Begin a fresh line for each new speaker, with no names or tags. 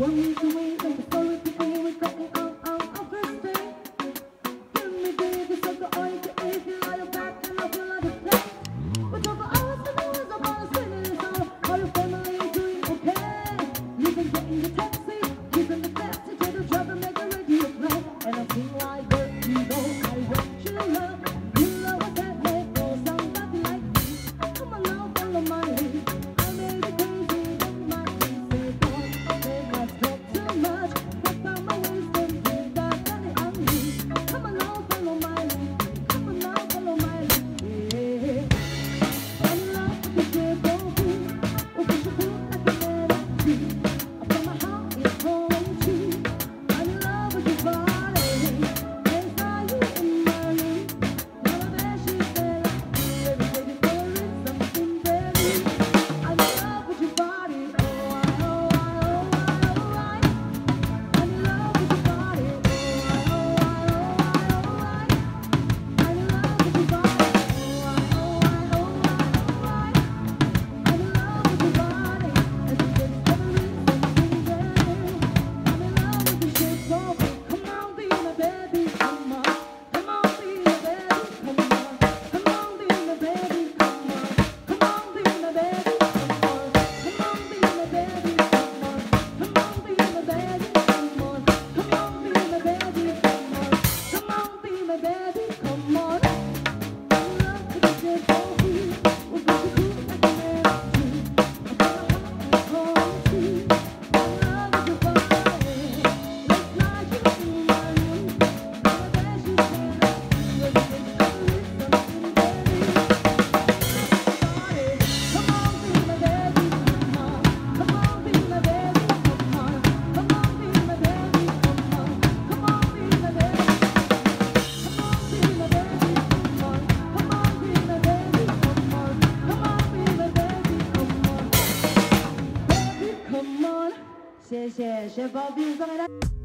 One week away. 谢谢 Chef 送给大家。